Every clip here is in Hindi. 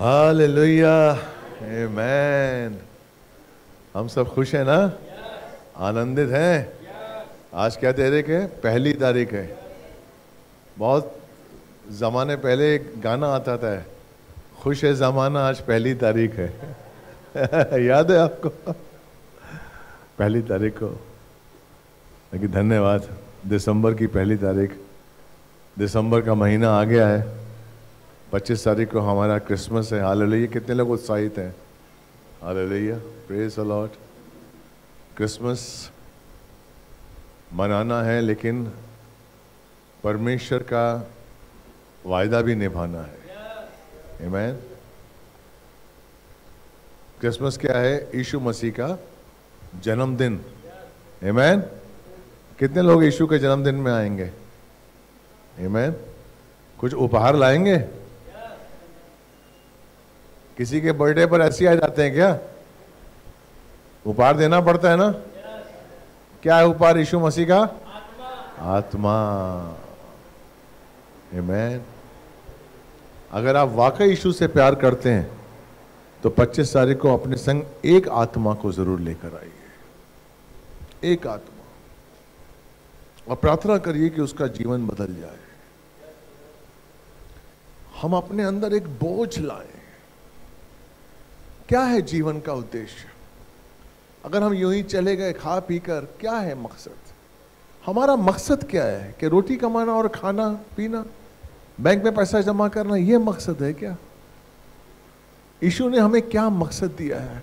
हालेलुया। आमेन हम सब खुश हैं ना? आनंदित हैं? आज क्या तारीख है? पहली तारीख है। बहुत ज़माने पहले एक गाना आता था। खुश है ज़माना, आज पहली तारीख है। याद है आपको? पहली तारीख को। लेकिन धन्यवाद। दिसंबर की पहली तारीख। दिसंबर का महीना आ गया है। पच्चीस तारीख को हमारा क्रिसमस है। हाल कितने लोग उत्साहित हैं? हाल प्रेज अलॉट क्रिसमस मनाना है, लेकिन परमेश्वर का वायदा भी निभाना है। आमेन क्रिसमस क्या है? यीशु मसीह का जन्मदिन। आमेन कितने लोग यीशु के जन्मदिन में आएँगे? आमेन कुछ उपहार लाएँगे? किसी के बर्थडे पर ऐसे आ जाते हैं क्या? उपहार देना पड़ता है ना? क्या है उपहार यीशु मसीह का? आत्मा। आमेन अगर आप वाकई यीशु से प्यार करते हैं तो 25 तारीख को अपने संग एक आत्मा को ज़रूर लेकर आइए। एक आत्मा। और प्रार्थना करिए कि उसका जीवन बदल जाए। हम अपने अंदर एक बोझ लाएँ। क्या है जीवन का उद्देश्य? अगर हम यूँ ही चले गए खा पी कर क्या है मकसद? हमारा मकसद क्या है कि रोटी कमाना और खाना पीना? बैंक में पैसा जमा करना यह मकसद है क्या? ईशु ने हमें क्या मकसद दिया है?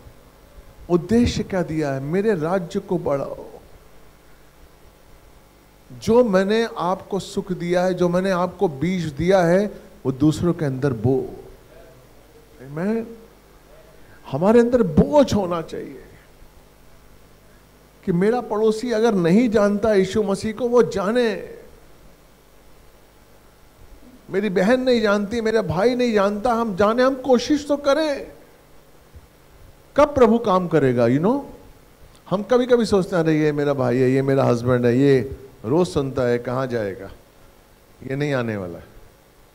उद्देश्य क्या दिया है? मेरे राज्य को बढ़ाओ। जो मैंने आपको सुख दिया है, जो मैंने आपको बीज दिया है, वो दूसरों के अंदर बो। मैं हमारे अंदर बोझ होना चाहिए कि मेरा पड़ोसी अगर नहीं जानता यीशु मसीह को, वो जाने। मेरी बहन नहीं जानती, मेरा भाई नहीं जानता, हम जाने, हम कोशिश तो करें। कब प्रभु काम करेगा यू you नो know? हम कभी कभी सोचते हैं, अरे, ये मेरा भाई है, ये मेरा हस्बैंड है, ये रोज सुनता है, कहाँ जाएगा? ये नहीं आने वाला है।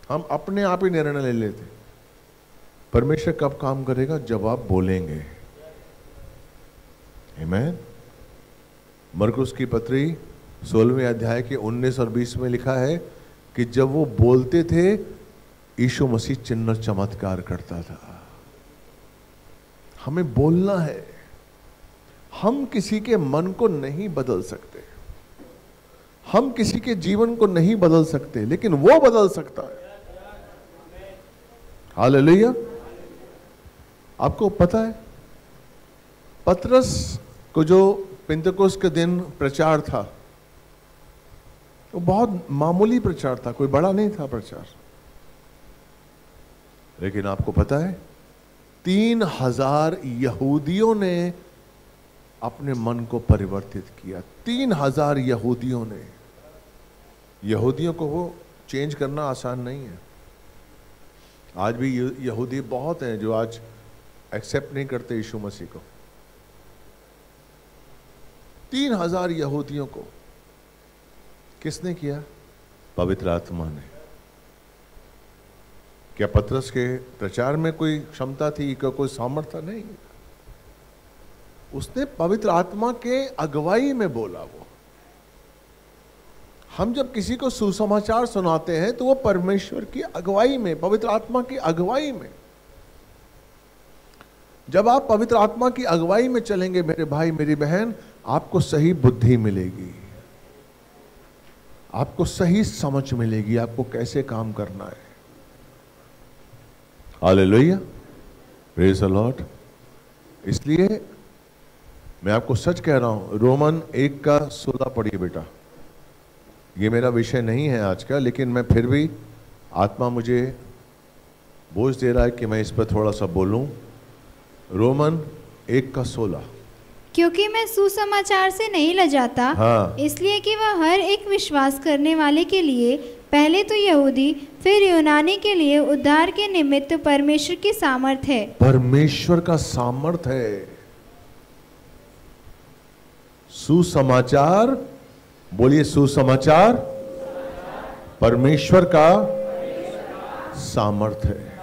हम अपने आप ही निर्णय ले लेते परमेश्वर कब काम करेगा? जब आप बोलेंगे। Amen? मरकुस की पत्री सोलहवें अध्याय के 19 और 20 में लिखा है कि जब वो बोलते थे, यीशु मसीह चिन्ह चमत्कार करता था। हमें बोलना है। हम किसी के मन को नहीं बदल सकते। हम किसी के जीवन को नहीं बदल सकते, लेकिन वो बदल सकता है। हालेलुया आपको पता है? पतरस को जो पिंतकोस के दिन प्रचार था, वो बहुत मामूली प्रचार था, कोई बड़ा नहीं था प्रचार। लेकिन आपको पता है, तीन हज़ार यहूदियों ने अपने मन को परिवर्तित किया। तीन हज़ार यहूदियों ने। यहूदियों को वो चेंज करना आसान नहीं है। आज भी यहूदी बहुत हैं जो आज एक्सेप्ट नहीं करते यीशु मसीह को। तीन हज़ार यहूदियों को किसने किया? पवित्र आत्मा ने। क्या पत्रस के प्रचार में कोई क्षमता थी क्या कोई सामर्थ्य नहीं? उसने पवित्र आत्मा के अगुवाई में बोला वो। हम जब किसी को सुसमाचार सुनाते हैं तो वो परमेश्वर की अगुवाई में, पवित्र आत्मा की अगुवाई में। जब आप पवित्र आत्मा की अगुवाई में चलेंगे, मेरे भाई, मेरी बहन, आपको सही बुद्धि मिलेगी। आपको सही समझ मिलेगी, आपको कैसे काम करना है। हालेलुया। प्रेज लॉर्ड इसलिए मैं आपको सच कह रहा हूँ, रोमन एक का सोलह पढ़िए बेटा। ये मेरा विषय नहीं है आज का, लेकिन मैं फिर भी आत्मा मुझे बोझ दे रहा है कि मैं इस पर थोड़ा सा बोलूँ। रोमन एक का सोलह। क्योंकि मैं सुसमाचार से नहीं लजाता हाँ। इसलिए कि वह हर एक विश्वास करने वाले के लिए पहले तो यहूदी फिर यूनानी के लिए उद्धार के निमित्त परमेश्वर की सामर्थ है। परमेश्वर का सामर्थ है। सुसमाचार बोलिए सुसमाचार परमेश्वर का सामर्थ है।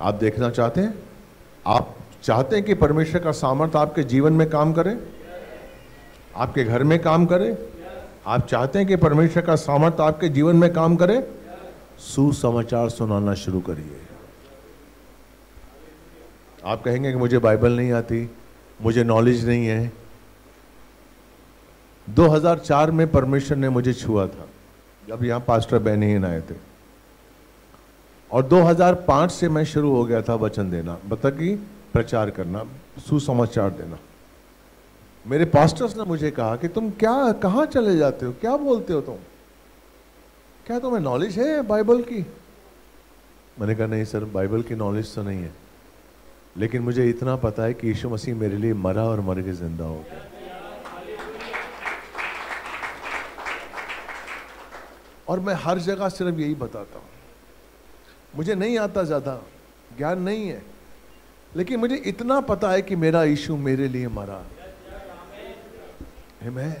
आप देखना चाहते हैं? आप चाहते हैं कि परमेश्वर का सामर्थ्य आपके जीवन में काम करे? आपके घर में काम करे? आप चाहते हैं कि परमेश्वर का सामर्थ्य आपके जीवन में काम करे? सुसमाचार सुनाना शुरू करिए। आप कहेंगे कि मुझे बाइबल नहीं आती, मुझे नॉलेज नहीं है। 2004 में परमेश्वर ने मुझे छुआ था, जब यहाँ पास्टर बेनीन आए थे। और 2005 से मैं शुरू हो गया था वचन देना बता कि प्रचार करना, सुसमाचार देना। मेरे पास्टर्स ने मुझे कहा कि तुम क्या, कहाँ चले जाते हो? क्या बोलते हो तुम? क्या तुम्हें नॉलेज है बाइबल की? मैंने कहा, नहीं सर बाइबल की नॉलेज तो नहीं है। लेकिन मुझे इतना पता है कि यीशु मसीह मेरे लिए मरा और मर के ज़िंदा हो गया। और मैं हर जगह सिर्फ़ यही बताता हूँ। मुझे नहीं आता ज़्यादा ज्ञान नहीं है। लेकिन मुझे इतना पता है कि मेरा यीशु मेरे लिए मरा। मैं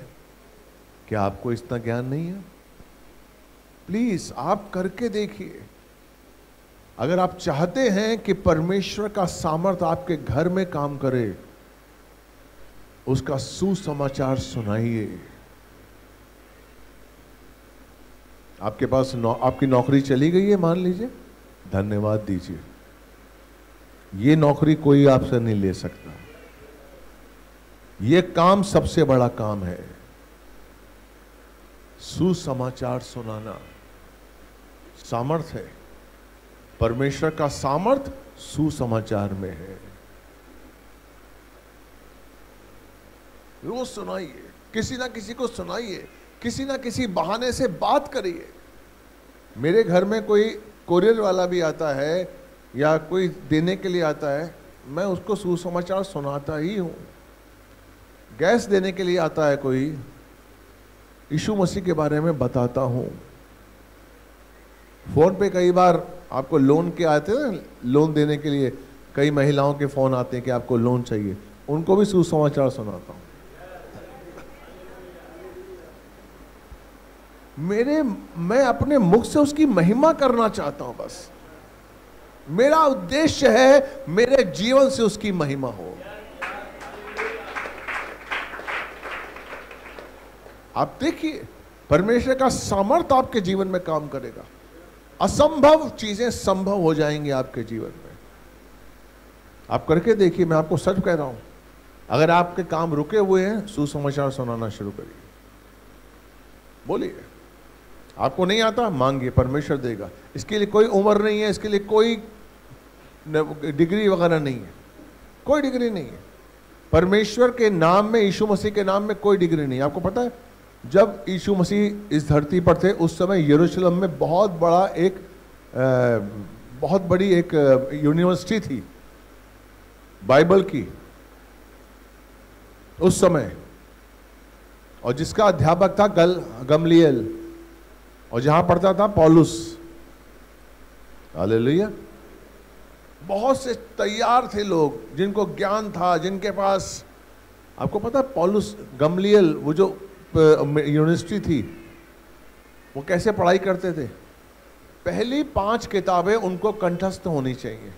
क्या आपको इतना ज्ञान नहीं है? प्लीज़ आप करके देखिए। अगर आप चाहते हैं कि परमेश्वर का सामर्थ आपके घर में काम करे उसका सुसमाचार सुनाइए। आपके पास नौ, आपकी नौकरी चली गई है मान लीजिए। धन्यवाद दीजिए। ये नौकरी कोई आपसे नहीं ले सकता। ये काम सबसे बड़ा काम है। सुसमाचार सुनाना सामर्थ है। परमेश्वर का सामर्थ सुसमाचार में है। रोज सुनाइए, किसी ना किसी को सुनाइए, किसी ना किसी बहाने से बात करिए। मेरे घर में कोई कोरियर वाला भी आता है या कोई देने के लिए आता है, मैं उसको सुसमाचार सुनाता ही हूँ। गैस देने के लिए आता है कोई, यीशु मसीह के बारे में बताता हूँ। फ़ोन पे कई बार आपको लोन के आते हैं लोन देने के लिए, कई महिलाओं के फ़ोन आते हैं कि आपको लोन चाहिए, उनको भी सुसमाचार सुनाता हूँ। मेरे, मैं अपने मुख से उसकी महिमा करना चाहता हूँ बस। मेरा उद्देश्य है मेरे जीवन से उसकी महिमा हो। आप देखिए, परमेश्वर का सामर्थ्य आपके जीवन में काम करेगा। असंभव चीज़ें संभव हो जाएँगी आपके जीवन में। आप करके देखिए, मैं आपको सच कह रहा हूँ, अगर आपके काम रुके हुए हैं, सुसमाचार सुनाना शुरू करिए। बोलिए। आपको नहीं आता? मांगिए परमेश्वर देगा। इसके लिए कोई उम्र नहीं है इसके लिए कोई डिग्री वगैरह नहीं है। कोई डिग्री नहीं है। परमेश्वर के नाम में यीशु मसीह के नाम में कोई डिग्री नहीं है। आपको पता है जब यीशु मसीह इस धरती पर थे उस समय यरूशलेम में बहुत बड़ा एक आ, बहुत बड़ी एक यूनिवर्सिटी थी बाइबल की उस समय। और जिसका अध्यापक था गल गमलियल और जहाँ पढ़ता था पॉलुस। हालेलुया। बहुत से तैयार थे लोग, जिनको ज्ञान था, जिनके पास, आपको पता है पॉलुस गमलियल वो जो यूनिवर्सिटी थी, वो कैसे पढ़ाई करते थे? पहली पाँच किताबें उनको कंठस्थ होनी चाहिए।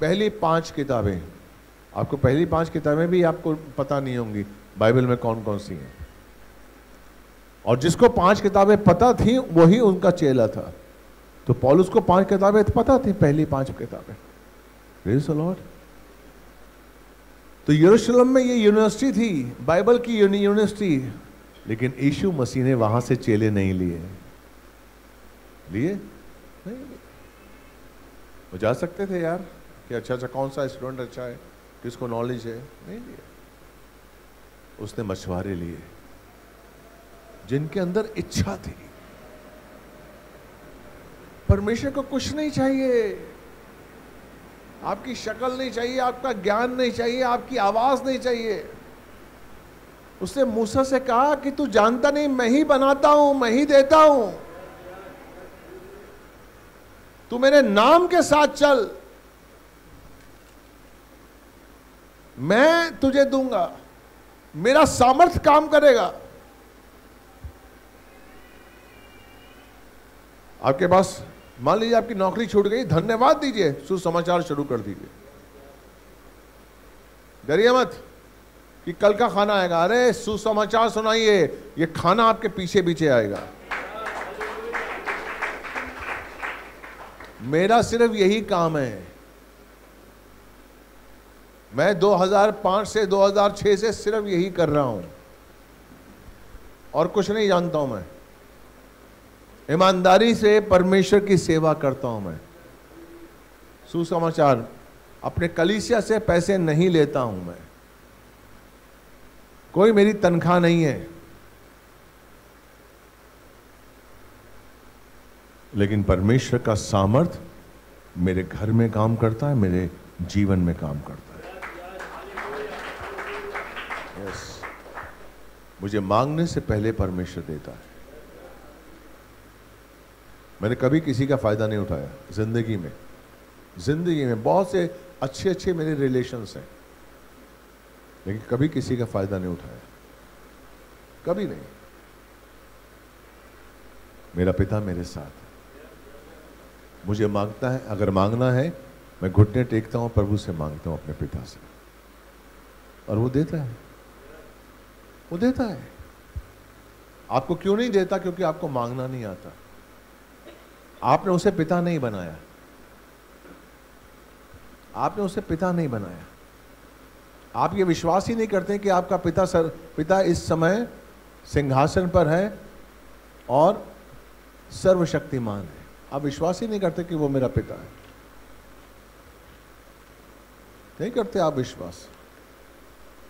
पहली पाँच किताबें। आपको पहली पाँच किताबें भी आपको पता नहीं होंगी, बाइबल में कौन कौन सी हैं। और जिसको पाँच किताबें पता थी, वही उनका चेला था। तो पॉलुस को पाँच किताबें पता थी, पहली पाँच किताबें। लॉर्ड तो यरूशलेम में ये यूनिवर्सिटी थी, बाइबल की यूनिवर्सिटी, लेकिन यीशु मसीह ने वहाँ से चेले नहीं लिए। लिए? नहीं वो जा सकते थे यार, कि अच्छा अच्छा कौन सा स्टूडेंट अच्छा है, किसको नॉलेज है? नहीं लिया उसने मछुआरे लिए। जिनके अंदर इच्छा थी। परमेश्वर को कुछ नहीं चाहिए। आपकी शक्ल नहीं चाहिए, आपका ज्ञान नहीं चाहिए, आपकी आवाज़ नहीं चाहिए। उसने मूसा से कहा कि तू जानता नहीं, मैं ही बनाता हूँ, मैं ही देता हूँ। तू मेरे नाम के साथ चल। मैं तुझे दूँगा। मेरा सामर्थ्य काम करेगा। आपके पास, मान लीजिए आपकी नौकरी छूट गई, धन्यवाद दीजिए, सुसमाचार शुरू कर दीजिए। डरिए मत कि कल का खाना आएगा। अरे, सुसमाचार सुनाइए, ये खाना आपके पीछे पीछे आएगा। मेरा सिर्फ़ यही काम है। मैं 2005 से 2006 से सिर्फ़ यही कर रहा हूँ। और कुछ नहीं जानता हूँ मैं। ईमानदारी से परमेश्वर की सेवा करता हूँ मैं। सुसमाचार, अपने कलीसिया से पैसे नहीं लेता हूँ मैं। कोई मेरी तनख्वाह नहीं है। लेकिन परमेश्वर का सामर्थ मेरे घर में काम करता है, मेरे जीवन में काम करता है। Yes. मुझे मांगने से पहले परमेश्वर देता है। मैंने कभी किसी का फ़ायदा नहीं उठाया ज़िंदगी में। ज़िंदगी में बहुत से अच्छे अच्छे मेरे रिलेशंस हैं। लेकिन कभी किसी का फ़ायदा नहीं उठाया। कभी नहीं। मेरा पिता मेरे साथ मुझे माँगता है, अगर मांगना है, मैं घुटने टेकता हूँ, प्रभु से माँगता हूँ अपने पिता से। और वो देता है। वो देता है। आपको क्यों नहीं देता? क्योंकि आपको मांगना नहीं आता। आपने उसे पिता नहीं बनाया। आपने उसे पिता नहीं बनाया। आप ये विश्वास ही नहीं करते कि आपका पिता सर, पिता इस समय सिंहासन पर है और सर्वशक्तिमान है। आप विश्वास ही नहीं करते कि वो मेरा पिता है। नहीं करते आप विश्वास।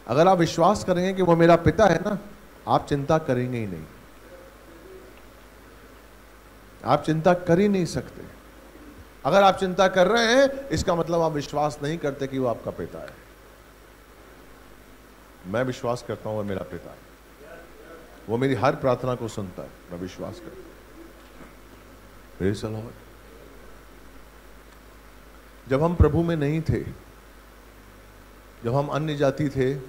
अगर आप विश्वास करेंगे कि वो मेरा पिता है ना, आप चिंता करेंगे ही नहीं। आप चिंता कर ही नहीं सकते। अगर आप चिंता कर रहे हैं, इसका मतलब आप विश्वास नहीं करते कि वो आपका पिता है। मैं विश्वास करता हूँ वो मेरा पिता है। वो मेरी हर प्रार्थना को सुनता है। मैं विश्वास करता हूँ। जब हम प्रभु में नहीं थे, जब हम अन्य जाति थे,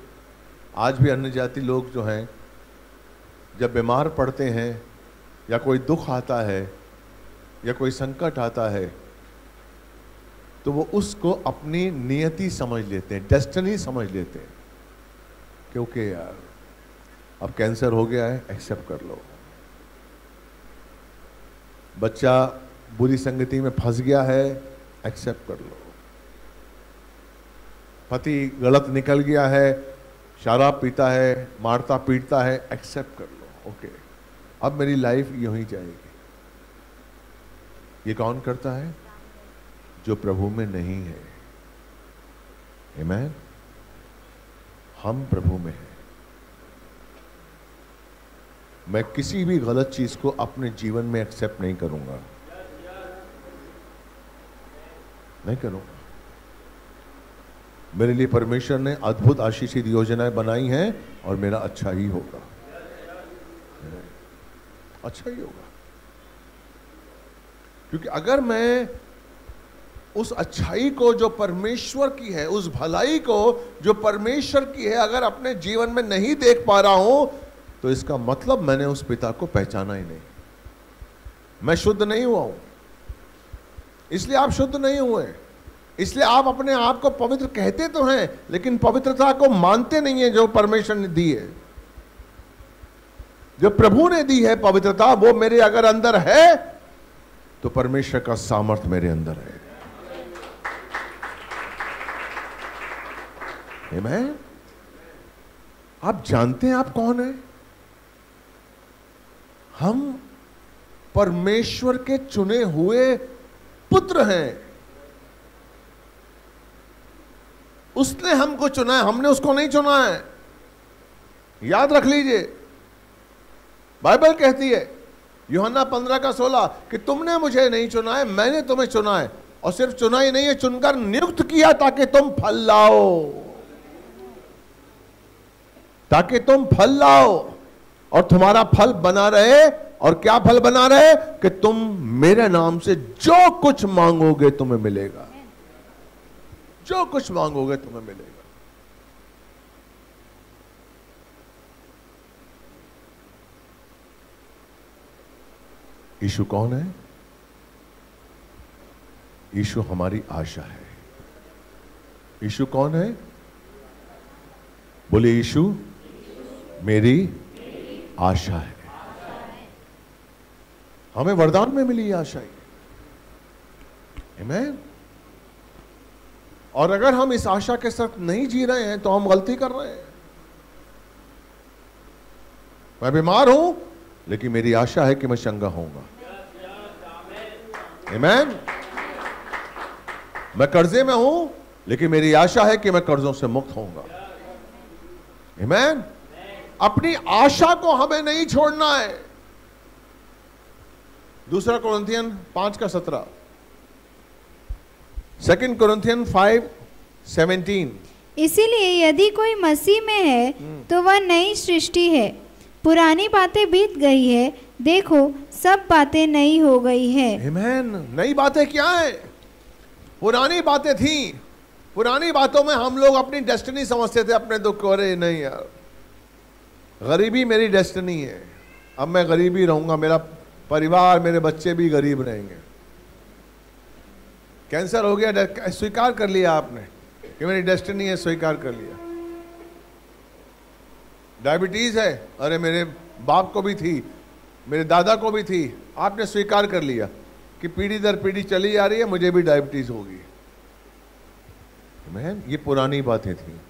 आज भी अन्य जाति लोग जो हैं, जब बीमार पड़ते हैं या कोई दुख आता है या कोई संकट आता है तो वो उसको अपनी नियति समझ लेते हैं डेस्टनी समझ लेते हैं, क्योंकि यार, अब कैंसर हो गया है एक्सेप्ट कर लो। बच्चा बुरी संगति में फंस गया है एक्सेप्ट कर लो। पति गलत निकल गया है, शराब पीता है, मारता पीटता है एक्सेप्ट कर लो ओके अब मेरी लाइफ यूँ ही जाएगी। ये कौन करता है? जो प्रभु में नहीं है। Amen? हम प्रभु में हैं। मैं किसी भी गलत चीज़ को अपने जीवन में एक्सेप्ट नहीं करूँगा। नहीं करूँगा। मेरे लिए परमेश्वर ने अद्भुत आशीषित योजनाएँ बनाई हैं और मेरा अच्छा ही होगा। अच्छा ही होगा। क्योंकि अगर मैं उस अच्छाई को जो परमेश्वर की है, उस भलाई को जो परमेश्वर की है, अगर अपने जीवन में नहीं देख पा रहा हूँ तो इसका मतलब मैंने उस पिता को पहचाना ही नहीं। मैं शुद्ध नहीं हुआ हूँ। इसलिए आप शुद्ध नहीं हुए। इसलिए आप अपने आप को पवित्र कहते तो हैं, लेकिन पवित्रता को मानते नहीं है जो परमेश्वर ने दी है। जो प्रभु ने दी है पवित्रता, वो मेरे अगर अंदर है तो परमेश्वर का सामर्थ्य मेरे अंदर है। Amen? आप जानते हैं आप कौन है? हम परमेश्वर के चुने हुए पुत्र हैं। उसने हमको चुना है, हमने उसको नहीं चुना है। याद रख लीजिए। बाइबल कहती है योहन्ना पंद्रह का सोलह, कि तुमने मुझे नहीं चुना है मैंने तुम्हें चुना है और सिर्फ़ चुना ही नहीं है, चुनकर नियुक्त किया ताकि तुम फल लाओ। ताकि तुम फल लाओ। और तुम्हारा फल बना रहे, और क्या फल बना रहे? कि तुम मेरे नाम से जो कुछ मांगोगे तुम्हें मिलेगा। जो कुछ मांगोगे तुम्हें मिलेगा। यीशु कौन है? यीशु हमारी आशा है। यीशु कौन है? बोले यीशु मेरी आशा है। हमें वरदान में मिली आशा Amen? और अगर हम इस आशा के साथ नहीं जी रहे हैं तो हम गलती कर रहे हैं। मैं बीमार हूँ, लेकिन मेरी आशा है कि मैं चंगा होऊँगा। Amen? मैं कर्जे में हूँ लेकिन मेरी आशा है कि मैं कर्जों से मुक्त होऊँगा। Amen? अपनी आशा को हमें नहीं छोड़ना है। दूसरा कोरिंथियन पाँच का सत्रह। सेकेंड कोरिंथियन फाइव सेवनटीन इसीलिए यदि कोई मसीह में है तो वह नई सृष्टि है। पुरानी बातें बीत गई है देखो, सब बातें नई हो गई है. नई बातें क्या है? पुरानी बातें थी। पुरानी बातों में हम लोग अपनी डेस्टिनी समझते थे, अपने दुख को। अरे, नहीं यार। गरीबी मेरी डेस्टिनी है। अब मैं गरीब रहूँगा, मेरा परिवार, मेरे बच्चे भी गरीब रहेंगे। कैंसर हो गया स्वीकार कर लिया आपने कि मेरी डेस्टिनी है, स्वीकार कर लिया। डायबिटीज़ है। अरे, मेरे बाप को भी थी। मेरे दादा को भी थी। आपने स्वीकार कर लिया कि पीढ़ी दर पीढ़ी चली आ रही है, मुझे भी डायबिटीज़ होगी। मैन ये पुरानी बातें थी।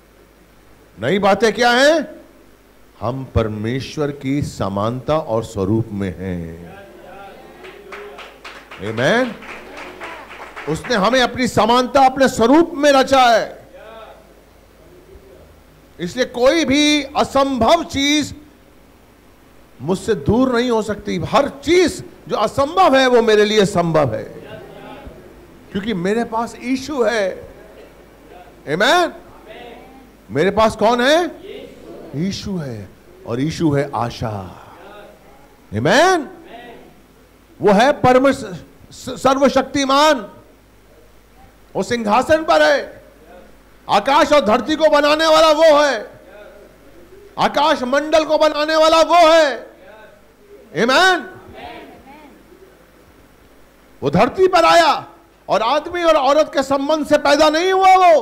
नई बातें क्या हैं? हम परमेश्वर की समानता और स्वरूप में हैं। Amen? उसने हमें अपनी समानता अपने स्वरूप में रचा है। इसलिए कोई भी असंभव चीज़ मुझसे दूर नहीं हो सकती। हर चीज़ जो असंभव है, वो मेरे लिए संभव है। क्योंकि मेरे पास ईशु है। Amen? मेरे पास कौन है? ईशु है। और ईशु है आशा। Amen? वो है परम सर्वशक्तिमान। वो सिंहासन पर है। आकाश और धरती को बनाने वाला वो है। आकाश मंडल को बनाने वाला वो है। Amen? वो धरती पर आया और आदमी और औरत के संबंध से पैदा नहीं हुआ वो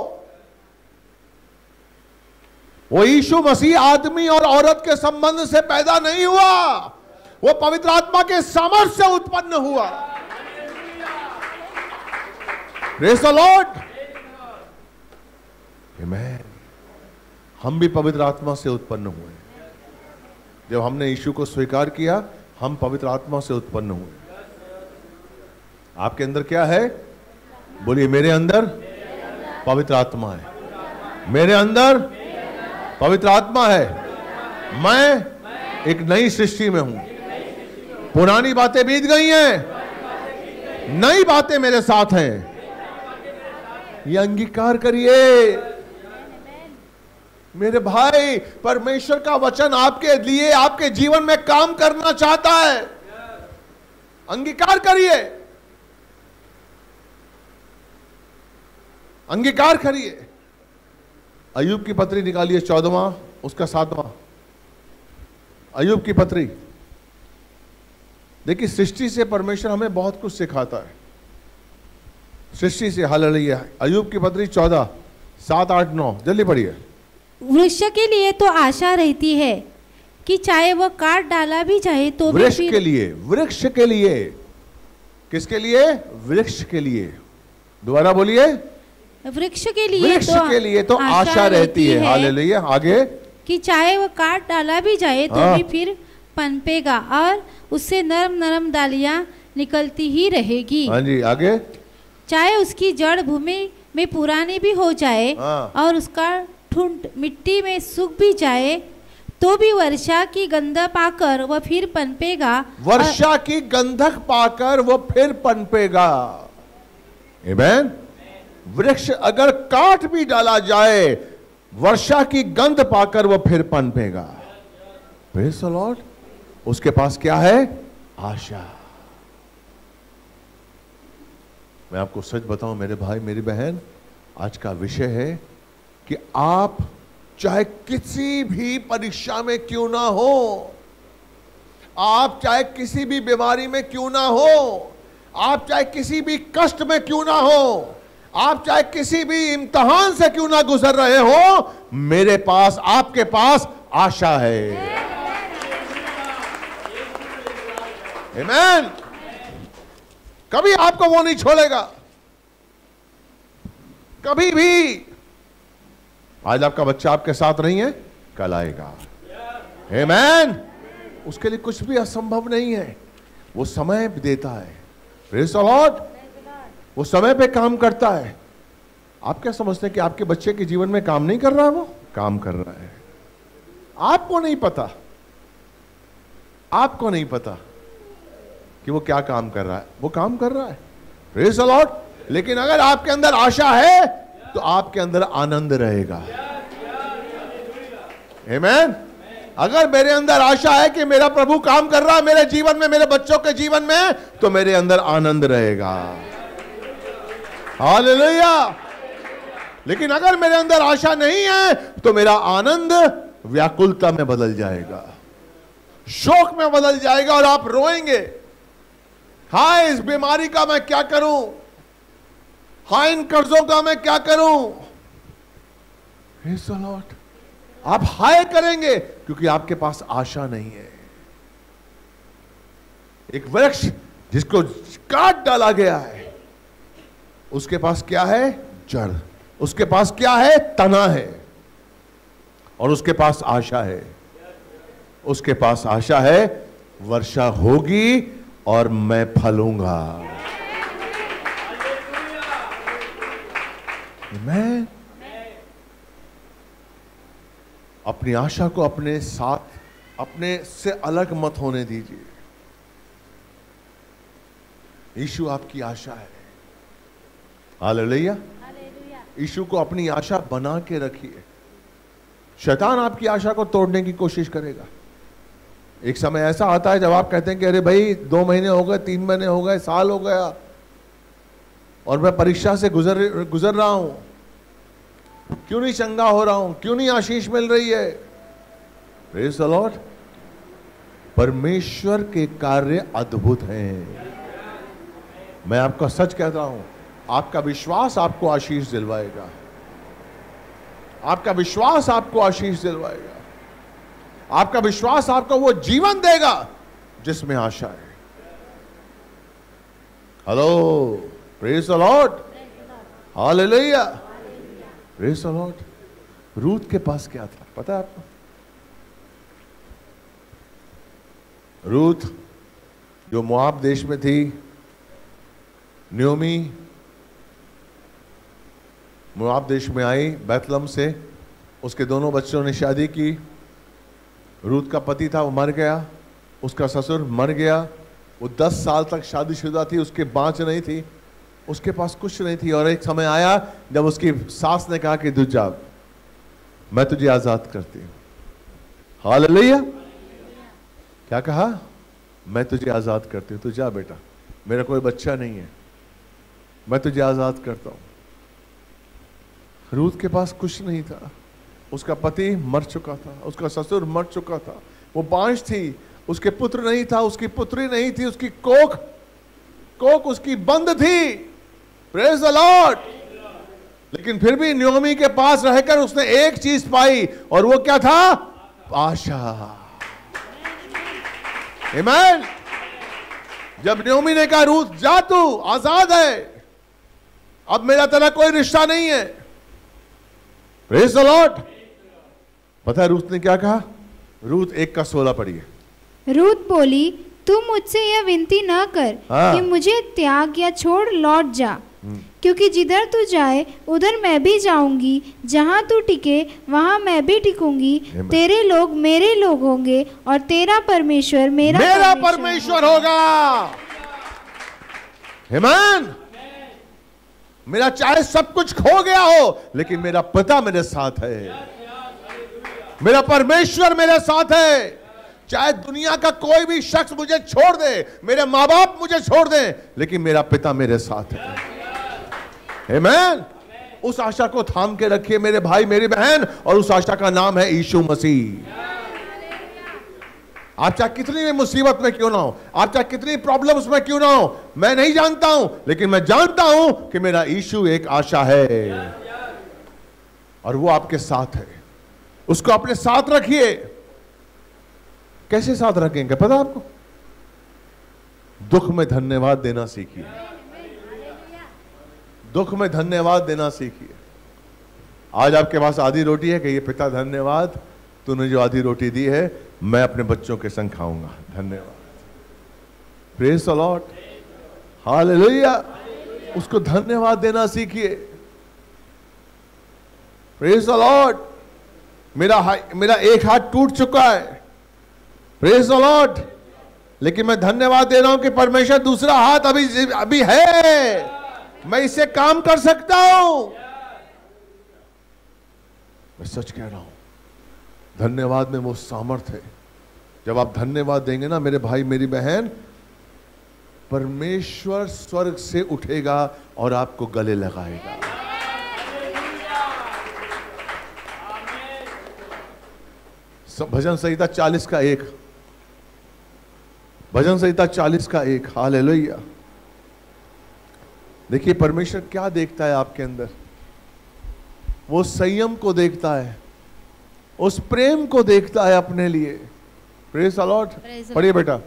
वो यीशु मसीह आदमी और औरत के संबंध से पैदा नहीं हुआ वो पवित्र आत्मा के सामर्थ्य से उत्पन्न हुआ the Lord. Amen. हम भी पवित्र आत्मा से उत्पन्न हुए जब हमने यीशु को स्वीकार किया हम पवित्र आत्मा से उत्पन्न हुए। आपके अंदर क्या है? बोलिए, मेरे अंदर पवित्र आत्मा है। मेरे अंदर पवित्र आत्मा है। मैं एक नई सृष्टि में हूँ। पुरानी बातें बीत गई हैं। नई बातें मेरे साथ हैं। ये अंगीकार करिए। मेरे भाई, परमेश्वर का वचन आपके लिए, आपके जीवन में काम करना चाहता है। अंगीकार करिए। अंगीकार करिए। अयुब की पत्री निकालिए, चौदवा, उसका सातवां। अयुब की पत्री। देखिए, सृष्टि से परमेश्वर हमें बहुत कुछ सिखाता है। सृष्टि से हाल अयुब की पत्री, चौदह, सात, आठ, नौ, जल्दी पढ़िए। वृक्ष के लिए तो आशा रहती है कि चाहे वह काट डाला भी जाए तो वृक्ष के लिए वृक्ष के लिए। किसके लिए? वृक्ष के लिए। दोबारा बोलिए। वृक्ष के लिए वृक्ष तो के लिए तो आशा रहती है। हालेलुया। आगे। कि चाहे वह काट डाला भी जाए तो हाँ। भी फिर पनपेगा और उससे नरम नरम डालियाँ निकलती ही रहेगी। हाँ जी आगे। चाहे उसकी जड़ भूमि में पुरानी भी हो जाए हाँ। और उसका ठुंड मिट्टी में सूख भी जाए तो भी वर्षा की गंध पाकर वह फिर पनपेगा वर्षा की गंधक पाकर वो फिर पनपेगा Amen? वृक्ष अगर काट भी डाला जाए, वर्षा की गंध पाकर वो फिर पनपेगा the Lord. उसके पास क्या है आशा मैं आपको सच बताऊँ, मेरे भाई, मेरी बहन, आज का विषय है कि आप चाहे किसी भी परीक्षा में क्यों ना हो, आप चाहे किसी भी बीमारी में क्यों ना हो, आप चाहे किसी भी कष्ट में क्यों ना हो, आप चाहे किसी भी इम्तहान से क्यों ना गुजर रहे हो, मेरे पास, आपके पास आशा है Amen. कभी आपको वो नहीं छोड़ेगा कभी भी आज आपका बच्चा आपके साथ नहीं है, कल आएगा। हे मैन उसके लिए कुछ भी असंभव नहीं है। वो समय देता है। वो समय पे काम करता है। आप क्या समझते हैं कि आपके बच्चे के जीवन में काम नहीं कर रहा है वो? काम कर रहा है। आपको नहीं पता। आपको नहीं पता कि वो क्या काम कर रहा है। वो काम कर रहा है। The लेकिन अगर आपके अंदर आशा है तो आपके अंदर आनंद रहेगा। Amen. अगर मेरे अंदर आशा है कि मेरा प्रभु काम कर रहा है मेरे जीवन में, मेरे बच्चों के जीवन में तो मेरे अंदर आनंद रहेगा। हालेलुया लेकिन अगर मेरे अंदर आशा नहीं है तो मेरा आनंद व्याकुलता में बदल जाएगा। शोक में बदल जाएगा और आप रोएँगे। हाय, इस बीमारी का मैं क्या करूँ? इन कर्जों का मैं क्या करूँ? Lord. आप हाय करेंगे, क्योंकि आपके पास आशा नहीं है। एक वृक्ष जिसको काट डाला गया है, उसके पास क्या है? जड़। उसके पास क्या है? तना है। और उसके पास आशा है। उसके पास आशा है, वर्षा होगी और मैं फलूँगा। मैं अपनी आशा को अपने साथ अपने से अलग मत होने दीजिए। यीशु आपकी आशा है। हालेलुया यीशु को अपनी आशा बना के रखिए। शैतान आपकी आशा को तोड़ने की कोशिश करेगा। एक समय ऐसा आता है जब आप कहते हैं कि अरे भाई दो महीने हो गए तीन महीने हो गए साल हो गया। और मैं परीक्षा से गुजर गुजर रहा हूँ। क्यों नहीं चंगा हो रहा हूँ? क्यों नहीं आशीष मिल रही है? परमेश्वर के कार्य अद्भुत हैं। मैं आपका सच कहता हूँ, आपका विश्वास आपको आशीष दिलवाएगा। आपका विश्वास आपको आशीष दिलवाएगा। आपका विश्वास आपको वो जीवन देगा जिसमें आशा है। Hello praise the Lord hallelujah praise the Lord Ruth के पास क्या था? पता है आपको? रूथ जो मुआब देश में थी न्योमी मुआब देश में आई, बैतलम से, उसके दोनों बच्चों ने शादी की। रूथ का पति था, वो मर गया। उसका ससुर मर गया। वो दस साल तक शादीशुदा थी, उसके बाँच नहीं थी। उसके पास कुछ नहीं थी और एक समय आया जब उसकी सास ने कहा कि दुजा मैं तुझे आज़ाद करती हूँ। हालेलुया। क्या कहा? मैं तुझे आज़ाद करती हूँ। तू जा बेटा, मेरा कोई बच्चा नहीं है। मैं तुझे आज़ाद करता हूँ। रूथ के पास कुछ नहीं था। उसका पति मर चुका था, उसका ससुर मर चुका था। वो बांझ थी, उसके पुत्र नहीं था, उसकी पुत्री नहीं थी, उसकी कोख कोख उसकी बंद थी। प्रेज द लॉर्ड लेकिन फिर भी न्योमी के पास रहकर उसने एक चीज़ पाई और वो क्या था? आशा। Amen. जब न्योमी ने कहा रूस जा तू आज़ाद है। अब मेरा तेरा कोई रिश्ता नहीं है। प्रेज द लॉर्ड पता है रूथ ने क्या कहा? रूथ एक का सोलह पढ़िए। रूत बोली तू मुझसे यह विनती ना कर हाँ। कि मुझे त्याग या छोड़ लौट जा। क्योंकि जिधर तू जाए उधर मैं भी जाऊँगी। जहाँ तू टिके वहाँ मैं भी टिकूँगी। तेरे लोग मेरे लोग होंगे और तेरा परमेश्वर मेरा मेरा परमेश्वर होगा। हेमान मेरा चाहे सब कुछ खो गया हो लेकिन मेरा पिता मेरे साथ है। मेरा परमेश्वर मेरे साथ है। चाहे दुनिया का कोई भी शख्स मुझे छोड़ दे मेरे माँ बाप मुझे छोड़ दे लेकिन मेरा पिता मेरे साथ है। Amen. उस आशा को थाम के रखिए मेरे भाई, मेरी बहन, और उस आशा का नाम है यीशु मसीह। आप चाहे कितनी भी मुसीबत में क्यों ना हो, आप चाहे कितनी प्रॉब्लम्स में क्यों ना हो, मैं नहीं जानता हूँ, लेकिन मैं जानता हूँ कि मेरा यीशु एक आशा है। और वो आपके साथ है। उसको अपने साथ रखिए। कैसे साथ रखेंगे, पता आपको? दुख में धन्यवाद देना सीखिए। दुख में धन्यवाद देना सीखिए। आज आपके पास आधी रोटी है कहिए पिता धन्यवाद, तूने जो आधी रोटी दी है, मैं अपने बच्चों के संग खाऊँगा। धन्यवाद। प्रेज लॉर्ड हालेलुया उसको धन्यवाद देना सीखिए। प्रेज लॉर्ड मेरा हा- मेरा एक हाथ टूट चुका है। प्रेज लॉर्ड लेकिन मैं धन्यवाद दे रहा हूँ कि परमेश्वर दूसरा हाथ अभी अभी है। मैं इसे काम कर सकता हूँ। मैं सच कह रहा हूँ, धन्यवाद में वो सामर्थ्य है। जब आप धन्यवाद देंगे ना मेरे भाई, मेरी बहन, परमेश्वर स्वर्ग से उठेगा और आपको गले लगाएगा। भजन संहिता चालीस का एक। भजन संहिता चालीस का एक। हाल है देखिए परमेश्वर क्या देखता है आपके अंदर? वो संयम को देखता है उस प्रेम को देखता है अपने लिए। प्रेस अलॉट पढ़िए बेटा।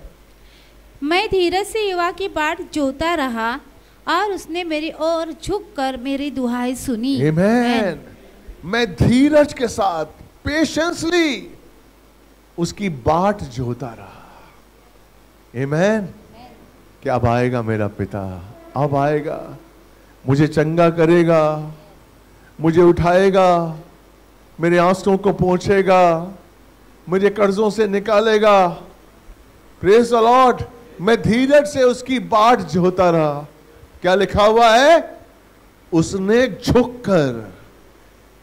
मैं धीरज से युवा की बाट जोता रहा और उसने मेरी ओर झुककर मेरी दुहाई सुनी। Amen. मैं धीरज के साथ पेशेंसली उसकी बाट जोता रहा। Amen. कि अब आएगा मेरा पिता? अब आएगा। मुझे चंगा करेगा। मुझे उठाएगा। मेरे आंसुओं को पहुंचेगा। मुझे कर्जों से निकालेगा। प्रेस लॉर्ड मैं धीरज से उसकी बाट जोता रहा। क्या लिखा हुआ है? उसने झुककर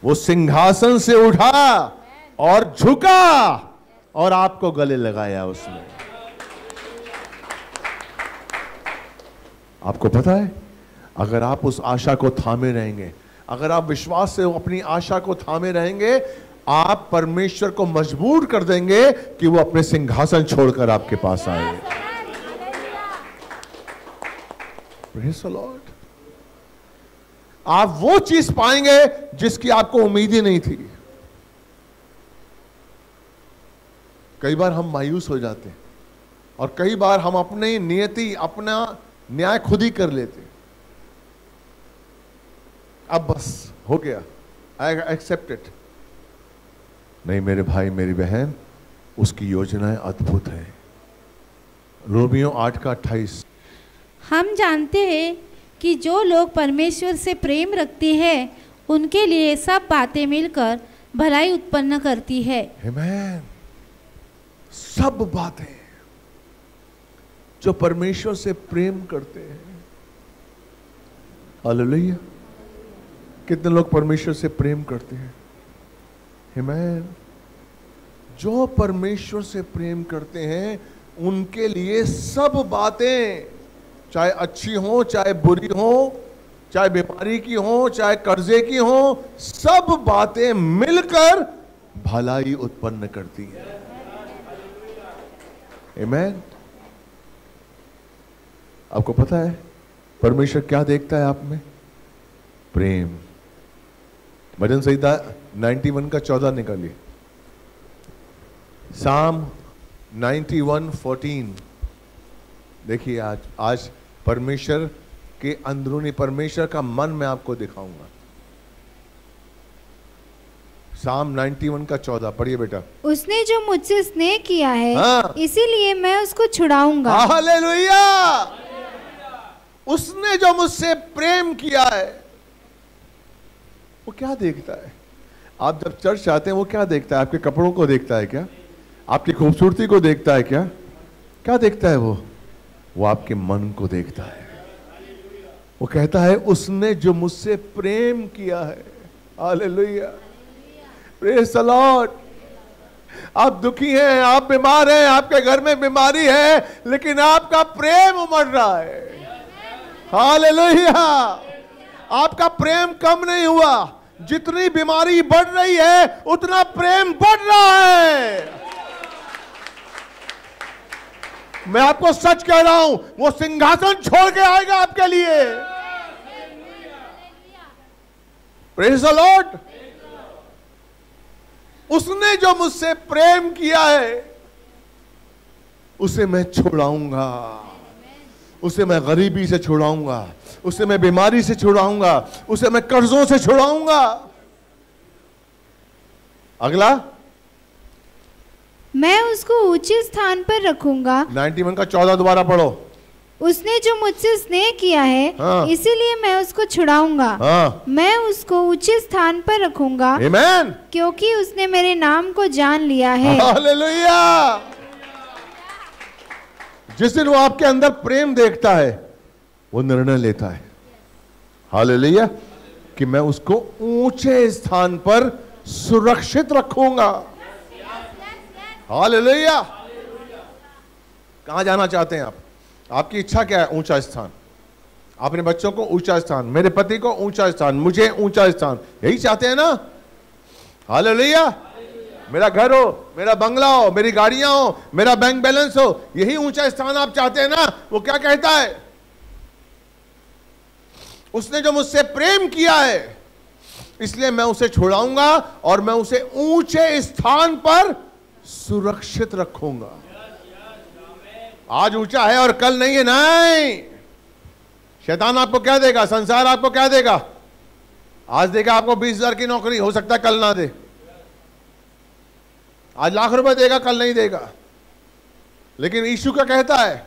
वो सिंहासन से उठा और झुका और आपको गले लगाया उसने। आपको पता है? अगर आप उस आशा को थामे रहेंगे, अगर आप विश्वास से अपनी आशा को थामे रहेंगे, आप परमेश्वर को मजबूर कर देंगे कि वो अपने सिंहासन छोड़कर आपके पास आए। Praise the Lord. आप वो चीज़ पाएँगे जिसकी आपको उम्मीद ही नहीं थी। कई बार हम मायूस हो जाते हैं और कई बार हम अपनी नियति, अपना न्याय खुद ही कर लेते। अब बस हो गया। आई एक्सेप्ट इट नहीं मेरे भाई मेरी बहन उसकी योजनाएँ अद्भुत है। रोमियो आठ का अट्ठाईस। हम जानते हैं कि जो लोग परमेश्वर से प्रेम रखते हैं उनके लिए सब बातें मिलकर भलाई उत्पन्न करती है। Amen. सब बातें। जो परमेश्वर से प्रेम करते हैं। हालेलुया। कितने लोग परमेश्वर से प्रेम करते हैं? हिमैन जो परमेश्वर से प्रेम करते हैं, उनके लिए सब बातें, चाहे अच्छी हो, चाहे बुरी हो, चाहे बीमारी की हो, चाहे कर्जे की हो, सब बातें मिलकर भलाई उत्पन्न करती है। Amen. आपको पता है परमेश्वर क्या देखता है आप में? प्रेम। भजन संहिता 91 का 14 निकालिए। साम 91 14 देखिए आज आज परमेश्वर के अंदरूनी परमेश्वर का मन मैं आपको दिखाऊँगा। साम 91 का 14 पढ़िए बेटा। उसने जो मुझसे स्नेह किया है हाँ। इसीलिए मैं उसको छुड़ाऊँगा। हालेलुया! उसने जो मुझसे प्रेम किया है, वो क्या देखता है? आप जब चर्च आते हैं, वो क्या देखता है? आपके कपड़ों को देखता है क्या? आपकी खूबसूरती को देखता है क्या? क्या देखता है वो? वो आपके मन को देखता है। वो कहता है, उसने जो मुझसे प्रेम किया है लॉर्ड आप दुखी हैं, आप बीमार हैं, आपके घर में बीमारी है, लेकिन आपका प्रेम उमड़ रहा है। हालेलुया। आपका प्रेम कम नहीं हुआ। जितनी बीमारी बढ़ रही है, उतना प्रेम बढ़ रहा है। मैं आपको सच कह रहा हूँ, वो सिंहासन छोड़ के आएगा आपके लिए। प्रेज द लॉर्ड उसने जो मुझसे प्रेम किया है, उसे मैं छुड़ाऊँगा। उसे मैं गरीबी से छुड़ाऊँगा उसे मैं बीमारी से छुड़ाऊँगा उसे मैं कर्जों से छुड़ाऊँगा। अगला। मैं उसको ऊँचे स्थान पर रखूँगा। 91 का चौदह दोबारा पढ़ो। उसने जो मुझसे स्नेह किया है हाँ। इसीलिए मैं उसको छुड़ाऊँगा। हाँ। मैं उसको ऊँचे स्थान पर रखूँगा क्योंकि उसने मेरे नाम को जान लिया है। हालेलुया जिस दिन वो आपके अंदर प्रेम देखता है, वो निर्णय लेता है। हालेलुया। कि मैं उसको ऊँचे स्थान पर सुरक्षित रखूँगा। हालेलुया। कहाँ जाना चाहते हैं आप? आपकी इच्छा क्या है? ऊँचा स्थान। अपने बच्चों को ऊँचा स्थान, मेरे पति को ऊँचा स्थान, मुझे ऊँचा स्थान, यही चाहते हैं ना? हालेलुया। मेरा घर हो, मेरा बंगला हो, मेरी गाड़ियाँ हो, मेरा बैंक बैलेंस हो, यही ऊँचा स्थान आप चाहते हैं ना? वो क्या कहता है? उसने जो मुझसे प्रेम किया है, इसलिए मैं उसे छुड़ाऊँगा और मैं उसे ऊँचे स्थान पर सुरक्षित रखूँगा। आज ऊँचा है और कल नहीं है, नहीं। शैतान आपको क्या देगा? संसार आपको क्या देगा? आज देगा आपको बीस हज़ार की नौकरी, हो सकता है कल ना दे। आज लाख रुपए देगा, कल नहीं देगा। लेकिन यीशु का कहता है?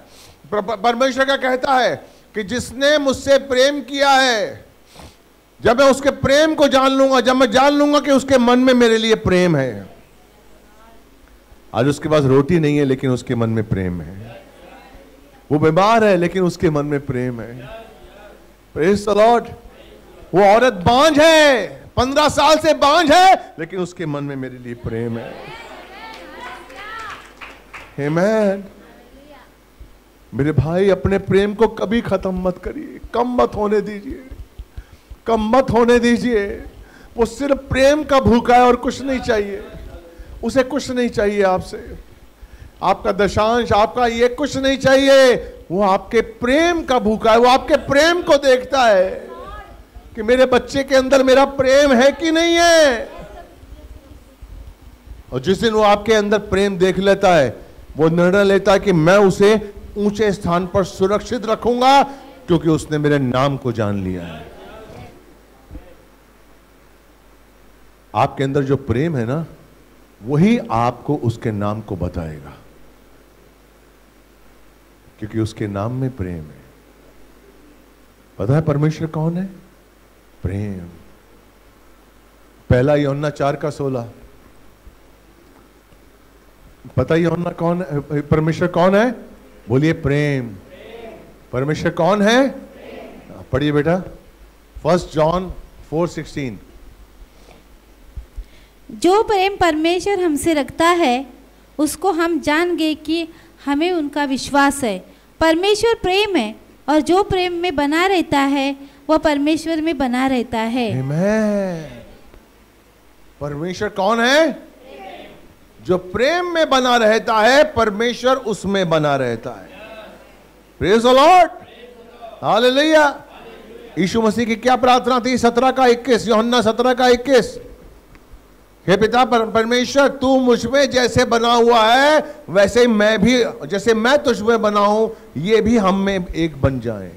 परमेश्वर का कहता है कि जिसने मुझसे प्रेम किया है, जब मैं उसके प्रेम को जान लूँगा, जब मैं जान लूँगा कि उसके मन में मेरे लिए प्रेम है। आज उसके पास रोटी नहीं है, लेकिन उसके मन में प्रेम है। वो बीमार है, लेकिन उसके मन में प्रेम है। प्रेज द लॉर्ड वो औरत बांझ है, पंद्रह साल से बांझ है, लेकिन उसके मन में मेरे लिए प्रेम है। Amen. मेरे भाई, अपने प्रेम को कभी खत्म मत करिए। कम मत होने दीजिए। कम मत होने दीजिए। वो सिर्फ़ प्रेम का भूखा है और कुछ नहीं चाहिए। उसे कुछ नहीं चाहिए आपसे। आपका दशांश, आपका ये कुछ नहीं चाहिए। वो आपके प्रेम का भूखा है। वो आपके प्रेम को देखता है कि मेरे बच्चे के अंदर मेरा प्रेम है कि नहीं है। और जिस दिन वो आपके अंदर प्रेम देख लेता है वो निर्णय लेता है कि मैं उसे ऊँचे स्थान पर सुरक्षित रखूँगा, क्योंकि उसने मेरे नाम को जान लिया है। आपके अंदर जो प्रेम है ना, वही आपको उसके नाम को बताएगा। क्योंकि उसके नाम में प्रेम है। पता है परमेश्वर कौन है? प्रेम। पहला यौना चार का सोलह। पता यौना कौन है? परमेश्वर कौन है? बोलिए प्रेम। परमेश्वर कौन है? पढ़िए बेटा। फ़र्स्ट जॉन फोर सिक्सटीन जो प्रेम परमेश्वर हमसे रखता है उसको हम जान गए कि हमें उनका विश्वास है। परमेश्वर प्रेम है और जो प्रेम में बना रहता है वह परमेश्वर में बना रहता है। परमेश्वर कौन है? जो प्रेम में बना रहता है, परमेश्वर उसमें बना रहता है। Praise Lord hallelujah Yeshu Masih की क्या प्रार्थना थी? सत्रह का इक्कीस, योहन्ना सत्रह का इक्कीस। हे पिता परमेश्वर, तू मुझमें जैसे बना हुआ है, वैसे मैं भी, जैसे मैं तुझ में बना हूँ, ये भी हम में एक बन जाए।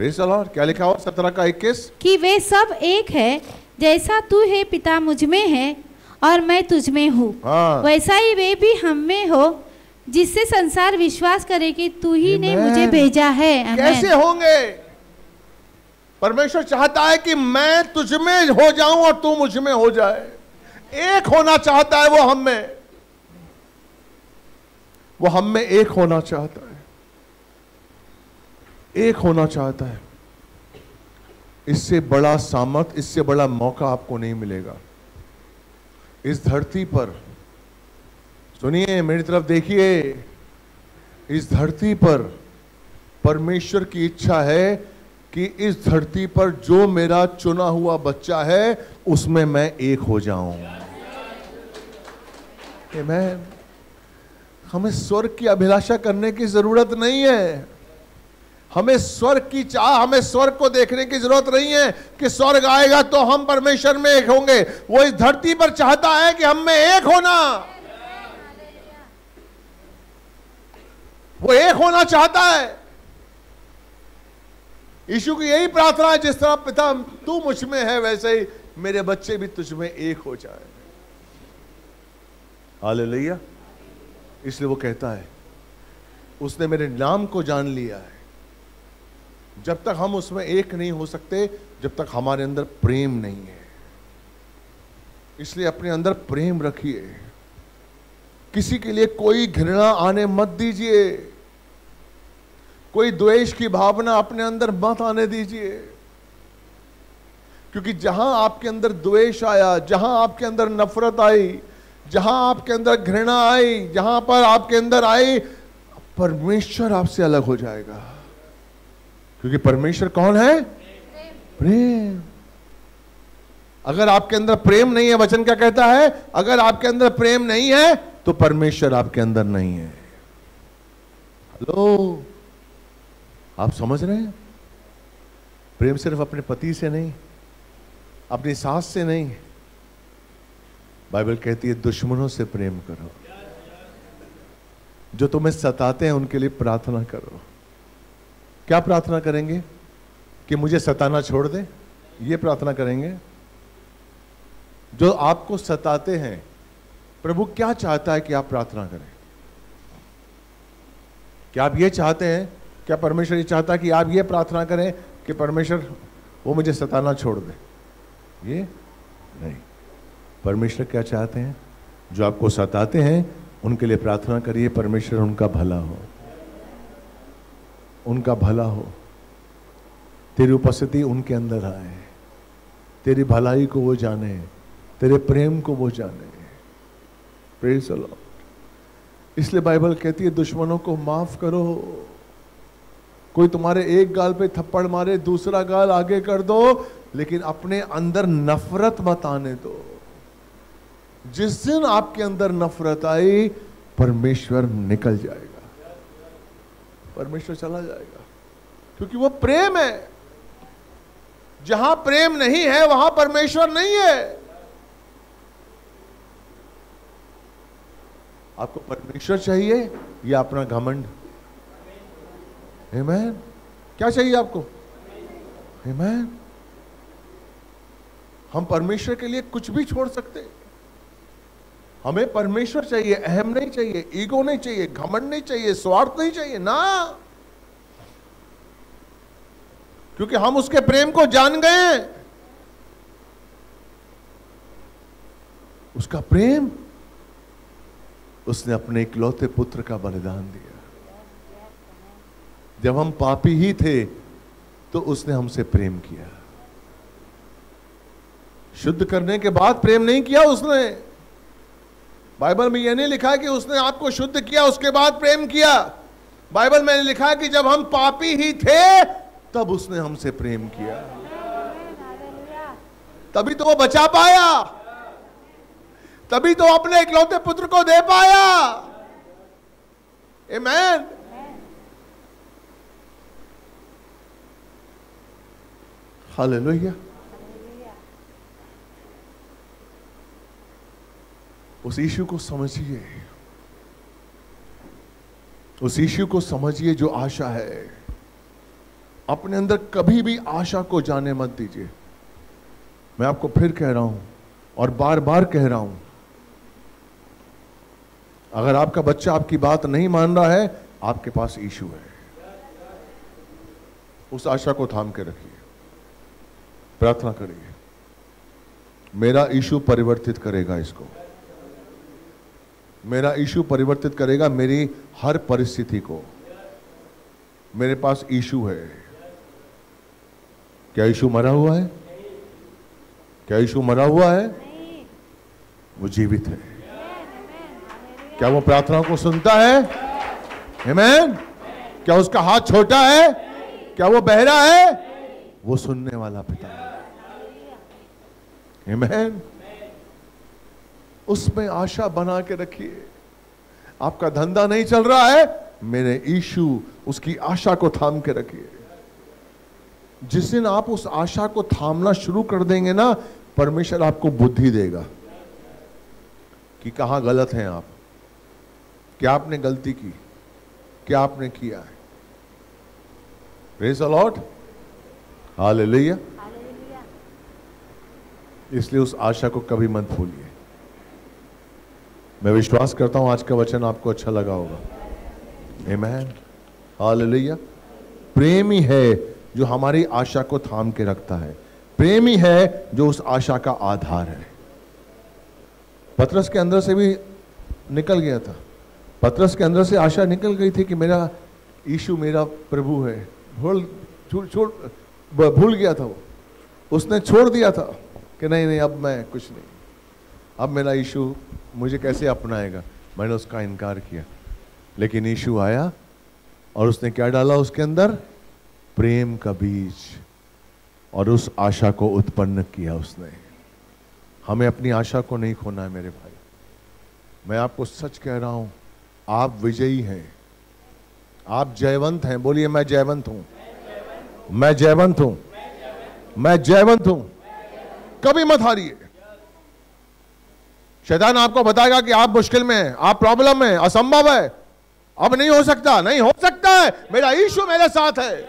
क्या लिखा हुआ? सत्रह का इक्कीस। कि वे सब एक है, जैसा तू है, पिता मुझमें है और मैं तुझ में हूँ। हाँ। वैसा ही वे भी हम में हो जिससे संसार विश्वास करे कि तू ही ने मुझे भेजा है। कैसे होंगे? परमेश्वर चाहता है कि मैं तुझ में हो जाऊँ और तू मुझमें हो जाए। एक होना चाहता है वो हम में। वो हम में एक होना चाहता है। एक होना चाहता है। इससे बड़ा सामर्थ इससे बड़ा मौका आपको नहीं मिलेगा। इस धरती पर, सुनिए मेरी तरफ़ देखिए, इस धरती पर परमेश्वर की इच्छा है कि इस धरती पर जो मेरा चुना हुआ बच्चा है, उसमें मैं एक हो जाऊँ Amen. हमें स्वर्ग की अभिलाषा करने की ज़रूरत नहीं है हमें स्वर्ग की चाह हमें स्वर्ग को देखने की ज़रूरत नहीं है कि स्वर्ग आएगा तो हम परमेश्वर में एक होंगे। वो इस धरती पर चाहता है कि हम में एक होना। वो एक होना चाहता है। यीशु की यही प्रार्थना है, जिस तरह पिता, तू मुझमें है, वैसे ही मेरे बच्चे भी तुझ में एक हो जाए। हालेलुया। इसलिए वो कहता है, उसने मेरे नाम को जान लिया है। जब तक हम उसमें एक नहीं हो सकते, जब तक हमारे अंदर प्रेम नहीं है। इसलिए अपने अंदर प्रेम रखिए। किसी के लिए कोई घृणा आने मत दीजिए। कोई द्वेष की भावना अपने अंदर मत आने दीजिए। क्योंकि जहाँ आपके अंदर द्वेष आया, जहाँ आपके अंदर नफरत आई, जहाँ आपके अंदर घृणा आई, जहाँ पर आपके अंदर आई, परमेश्वर आपसे अलग हो जाएगा। क्योंकि परमेश्वर कौन है? प्रेम। अगर आपके अंदर प्रेम नहीं है, वचन क्या कहता है? अगर आपके अंदर प्रेम नहीं है तो परमेश्वर आपके अंदर नहीं है। हेलो? आप समझ रहे हैं? प्रेम सिर्फ़ अपने पति से नहीं, अपनी सास से नहीं। बाइबल कहती है, दुश्मनों से प्रेम करो। जो तुम्हें सताते हैं, उनके लिए प्रार्थना करो। क्या प्रार्थना करेंगे कि मुझे सताना छोड़ दे? ये प्रार्थना करेंगे, जो आपको सताते हैं, प्रभु क्या चाहता है कि आप प्रार्थना करें? क्या आप ये चाहते हैं, क्या परमेश्वर ये चाहता है कि आप ये प्रार्थना करें कि परमेश्वर वो मुझे सताना छोड़ दे? ये नहीं। परमेश्वर क्या चाहते हैं? जो आपको सताते हैं, उनके लिए प्रार्थना करिए, परमेश्वर उनका भला हो। उनका भला हो। तेरी उपस्थिति उनके अंदर आए। तेरी भलाई को वो जाने, तेरे प्रेम को वो जाने। प्रेज इसलिए बाइबल कहती है, दुश्मनों को माफ़ करो। कोई तुम्हारे एक गाल पे थप्पड़ मारे, दूसरा गाल आगे कर दो, लेकिन अपने अंदर नफरत मत आने दो। जिस दिन आपके अंदर नफरत आई, परमेश्वर निकल जाएगा। परमेश्वर चला जाएगा। क्योंकि वो प्रेम है। जहाँ प्रेम नहीं है, वहाँ परमेश्वर नहीं है। आपको परमेश्वर चाहिए या अपना घमंड? Amen? क्या चाहिए आपको? हेमैन हम परमेश्वर के लिए कुछ भी छोड़ सकते। हमें परमेश्वर चाहिए, अहम नहीं चाहिए, ईगो नहीं चाहिए, घमंड नहीं चाहिए, स्वार्थ नहीं चाहिए, ना। क्योंकि हम उसके प्रेम को जान गए उसका प्रेम, उसने अपने इकलौते पुत्र का बलिदान दिया। जब हम पापी ही थे तो उसने हमसे प्रेम किया। शुद्ध करने के बाद प्रेम नहीं किया उसने। बाइबल में यह नहीं लिखा कि उसने आपको शुद्ध किया, उसके बाद प्रेम किया बाइबल में लिखा कि जब हम पापी ही थे, तब उसने हमसे प्रेम किया तभी तो वो बचा पाया तभी तो अपने इकलौते पुत्र को दे पाया Amen. Hallelujah. उस ईशु को समझिए। उस ईशु को समझिए जो आशा है। अपने अंदर कभी भी आशा को जाने मत दीजिए। मैं आपको फिर कह रहा हूँ और बार बार कह रहा हूँ, अगर आपका बच्चा आपकी बात नहीं मान रहा है, आपके पास ईशु है। उस आशा को थाम के रखिए। प्रार्थना करिए। मेरा ईशु परिवर्तित करेगा इसको। मेरा इशू परिवर्तित करेगा मेरी हर परिस्थिति को। मेरे पास इशू है। क्या ईशु मरा हुआ है? क्या ईशु मरा हुआ है? वो जीवित है। क्या वो प्रार्थनाओं को सुनता है? हेमैन क्या उसका हाथ छोटा है? क्या वो बहरा है? वो सुनने वाला पिता है। Amen? उसमें आशा बना के रखिए। आपका धंधा नहीं चल रहा है मेरे ईशु उसकी आशा को थाम के रखिए। जिस दिन आप उस आशा को थामना शुरू कर देंगे ना परमेश्वर आपको बुद्धि देगा कि कहाँ गलत हैं आप। क्या आपने गलती की? क्या आपने किया है? प्रेज लॉर्ड हालेलुया इसलिए उस आशा को कभी मत भूलिए। मैं विश्वास करता हूँ आज का वचन आपको अच्छा लगा होगा। आमेन हालेलुया प्रेम ही है जो हमारी आशा को थाम के रखता है। प्रेम ही है जो उस आशा का आधार है। पत्रस के अंदर से भी निकल गया था। पत्रस के अंदर से आशा निकल गई थी कि मेरा ईशु मेरा प्रभु है। भूल छोड़ छोड़ भूल गया था वो। उसने छोड़ दिया था कि नहीं नहीं, अब मैं कुछ नहीं। अब मेरा ईशु मुझे कैसे अपनाएगा? मैंने उसका इनकार किया। लेकिन ईशु आया और उसने क्या डाला उसके अंदर? प्रेम का बीज। और उस आशा को उत्पन्न किया उसने। हमें अपनी आशा को नहीं खोना है मेरे भाई। मैं आपको सच कह रहा हूँ, आप विजयी हैं। आप जयवंत हैं। बोलिए मैं जयवंत हूँ। मैं जयवंत हूँ। मैं जयवंत हूँ। कभी मत हारिए। शैतान आपको बताएगा कि आप मुश्किल में हैं, आप प्रॉब्लम में असंभव है। अब नहीं हो सकता, नहीं हो सकता है। मेरा ईशु मेरे साथ है।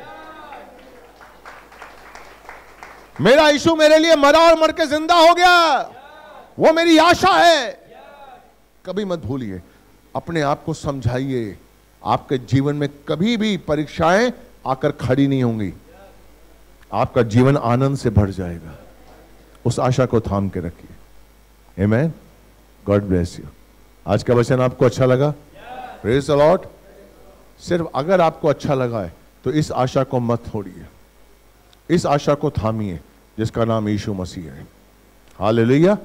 मेरा ईशु मेरे लिए मरा और मर के ज़िंदा हो गया। वो मेरी आशा है। कभी मत भूलिए, अपने आप को समझाइए। आपके जीवन में कभी भी परीक्षाएँ आकर खड़ी नहीं होंगी। आपका जीवन आनंद से भर जाएगा। उस आशा को थाम के रखिए। Amen. गॉड ब्लेस यू आज का वचन आपको अच्छा लगा? प्रेज अलॉट सिर्फ़ अगर आपको अच्छा लगा है तो इस आशा को मत छोड़िए। इस आशा को थामिए, जिसका नाम यीशु मसीह है। हालेलुया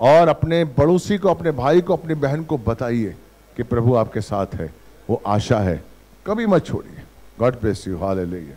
और अपने पड़ोसी को, अपने भाई को, अपनी बहन को बताइए कि प्रभु आपके साथ है। वो आशा है। कभी मत छोड़िए। God bless you hallelujah